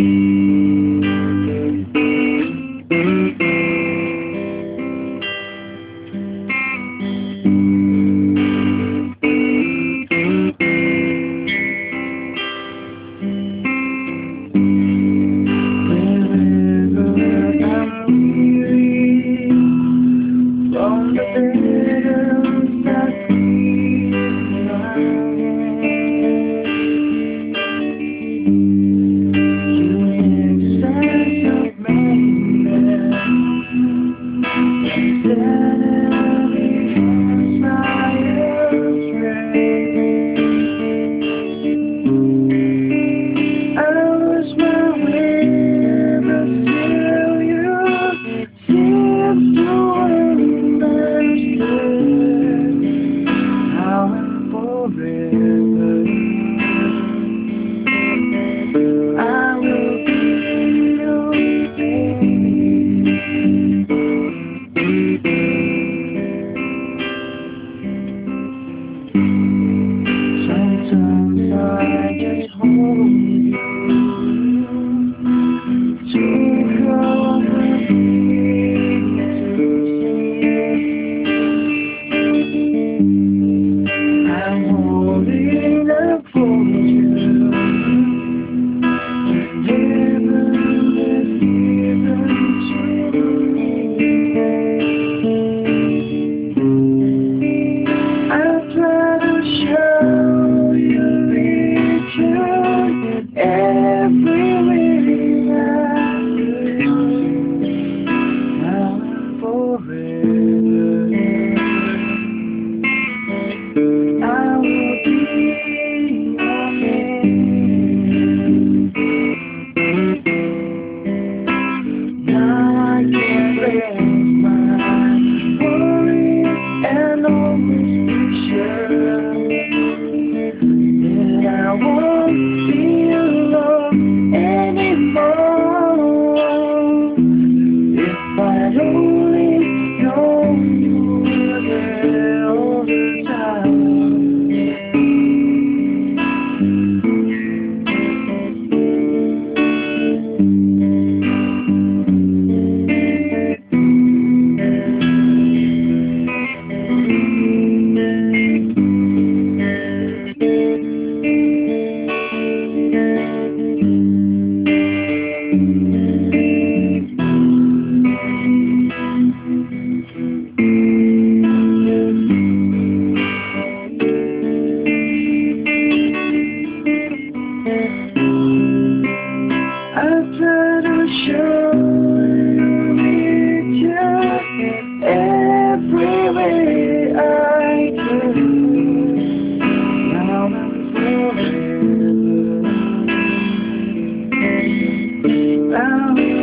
you Saturday. get home to. I'm holding up for you. Um.